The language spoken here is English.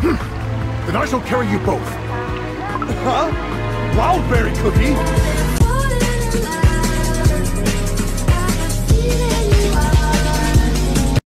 Hmm. Then I shall carry you both. Huh? Wildberry cookie?